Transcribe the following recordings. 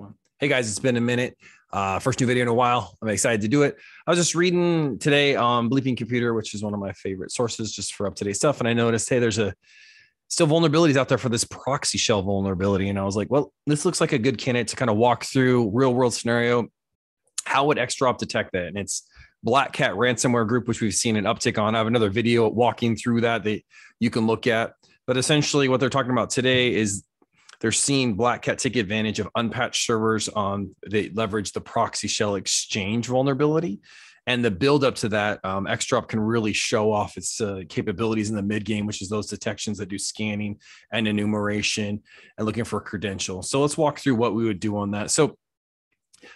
one. Hey guys, it's been a minute. Uh, first new video in a while. I'm excited to do it. I was just reading today on Bleeping Computer, which is one of my favorite sources just for up to date stuff. And I noticed, hey, there's a still vulnerabilities out there for this proxy shell vulnerability. And I was like, well, this looks like a good candidate to kind of walk through real world scenario. How would ExtraHop detect that? And it's Black Cat ransomware group, which we've seen an uptick on. I have another video walking through that that you can look at. But essentially, what they're talking about today is they're seeing Black Cat take advantage of unpatched servers on they leverage the proxy shell exchange vulnerability. And the build up to that, um, ExtraHop can really show off its uh, capabilities in the mid game, which is those detections that do scanning and enumeration and looking for credentials. So let's walk through what we would do on that. So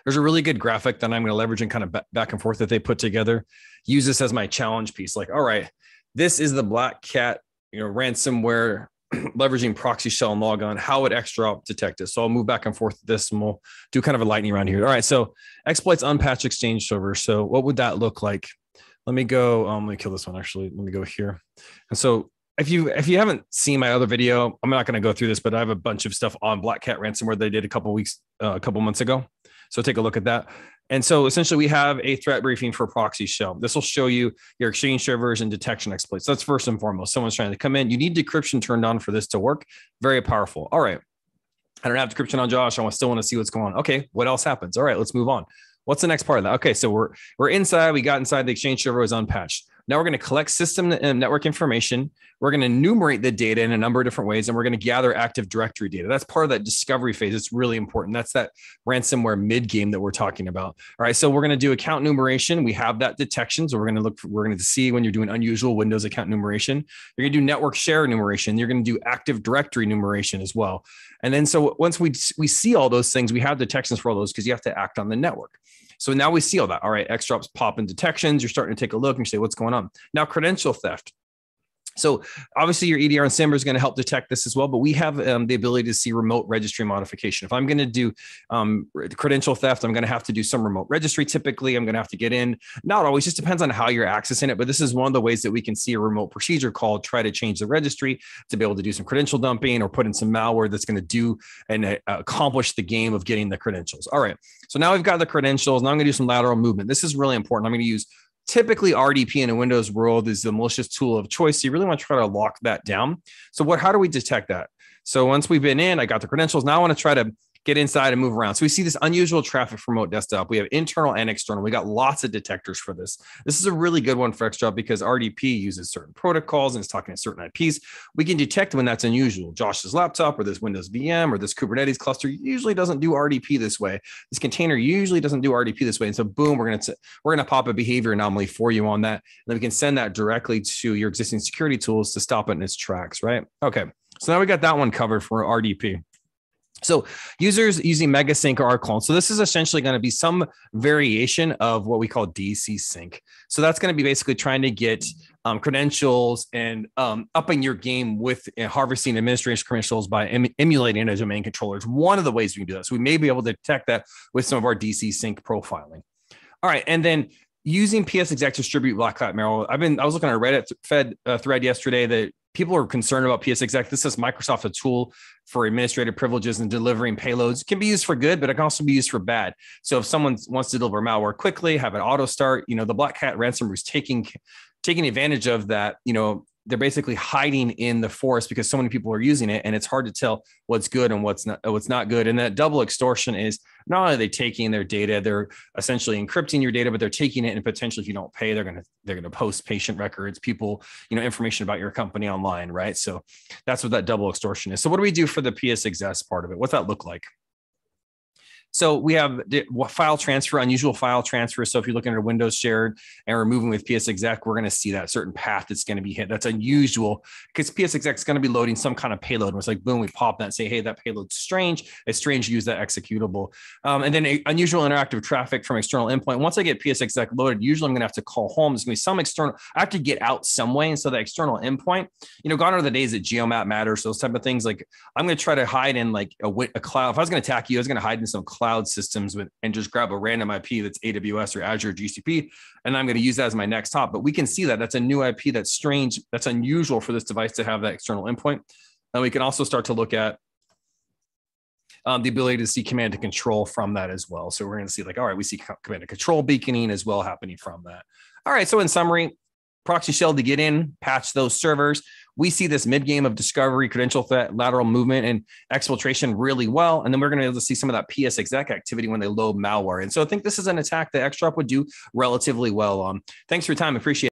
there's a really good graphic that I'm going to leverage and kind of back and forth that they put together. Use this as my challenge piece. Like, all right, this is the Black Cat, you know, ransomware leveraging proxy shell and logon, how would ExtraHop detect it? So I'll move back and forth this and we'll do kind of a lightning round here. All right. So exploits unpatched exchange server. So what would that look like? Let me go. Um, let me kill this one actually. Let me go here. And so if you if you haven't seen my other video, I'm not going to go through this, but I have a bunch of stuff on Black Cat ransomware they did a couple weeks, uh, a couple months ago. So take a look at that. And so essentially, we have a threat briefing for proxy shell. This will show you your exchange servers and detection exploits. That's first and foremost. Someone's trying to come in. You need decryption turned on for this to work. Very powerful. All right. I don't have decryption on Josh. I still want to see what's going on. Okay. What else happens? All right. Let's move on. What's the next part of that? Okay. So we're we're inside. We got inside the exchange server was unpatched. Now we're going to collect system and network information. We're going to enumerate the data in a number of different ways, and we're going to gather Active Directory data. That's part of that discovery phase. It's really important. That's that ransomware mid game that we're talking about. All right, so we're going to do account enumeration. We have that detection, so we're going to look. For, we're going to see when you're doing unusual Windows account enumeration. You're going to do network share enumeration. You're going to do Active Directory enumeration as well. And then so once we we see all those things, we have detections for all those because you have to act on the network. So now we see all that. All right, ExtraHop's popping detections. You're starting to take a look and say, what's going on? Now, credential theft. So obviously your EDR and SIEMBR is going to help detect this as well, but we have um, the ability to see remote registry modification. If I'm going to do um, credential theft, I'm going to have to do some remote registry. Typically, I'm going to have to get in. Not always, just depends on how you're accessing it. But this is one of the ways that we can see a remote procedure call try to change the registry to be able to do some credential dumping or put in some malware that's going to do and uh, accomplish the game of getting the credentials. All right. So now we've got the credentials. Now I'm going to do some lateral movement. This is really important. I'm going to use typically RDP in a Windows world is the malicious tool of choice. So you really want to try to lock that down. So what, how do we detect that? So once we've been in, I got the credentials. Now I want to try to get inside and move around. So we see this unusual traffic from remote desktop. We have internal and external. We got lots of detectors for this. This is a really good one for ExtraHop because RDP uses certain protocols and it's talking to certain IPs. We can detect when that's unusual. Josh's laptop or this Windows VM or this Kubernetes cluster usually doesn't do RDP this way. This container usually doesn't do RDP this way. And so boom, we're going to we're going to pop a behavior anomaly for you on that. And then we can send that directly to your existing security tools to stop it in its tracks, right? Okay. So now we got that one covered for RDP. So users using MegaSync or rclone. So this is essentially going to be some variation of what we call DC sync. So that's going to be basically trying to get um, credentials and um, upping your game with uh, harvesting administration credentials by em- emulating a domain controller. It's one of the ways we can do that. So we may be able to detect that with some of our DC sync profiling. All right, and then using PSExec distribute Black Cat Merrill. I've been I was looking at a Reddit Fed uh, thread yesterday that people are concerned about PSExec. This is Microsoft a tool for administrative privileges and delivering payloads. It can be used for good, but it can also be used for bad. So if someone wants to deliver malware quickly, have an auto start, you know, the Black Cat ransomware is taking taking advantage of that, you know, they're basically hiding in the forest because so many people are using it and it's hard to tell what's good and what's not what's not good and that double extortion is not only are they taking their data they're essentially encrypting your data but they're taking it and potentially if you don't pay they're to they're to post patient records people you know information about your company online right? So that's what that double extortion is. So what do we do for the PSExec part of it? What's that look like so we have file transfer, unusual file transfer. So if you're looking at a Windows shared and we're moving with PSExec, we're going to see that certain path that's going to be hit. That's unusual because PSExec is going to be loading some kind of payload. And it's like, boom, we pop that and say, hey, that payload's strange. It's strange to use that executable. Um, and then unusual interactive traffic from external endpoint. Once I get PSExec loaded, usually I'm going to have to call home. There's going to be some external, I have to get out some way. And so the external endpoint, you know, gone are the days that geomap matters, those type of things. Like I'm going to try to hide in like a, a cloud. If I was going to attack you, I was going to hide in some cloud cloud systems with and just grab a random IP that's AWS or Azure GCP, and I'm going to use that as my next hop. But we can see that that's a new IP that's strange, that's unusual for this device to have that external endpoint. And we can also start to look at um, the ability to see command and control from that as well. So we're going to see like, all right, we see command and control beaconing as well happening from that. All right. So in summary, proxy shell to get in, patch those servers. We see this mid game of discovery, credential threat, lateral movement, and exfiltration really well. And then we're going to be able to see some of that PS exec activity when they load malware. And so I think this is an attack that ExtraHop would do relatively well on. Thanks for your time. Appreciate it.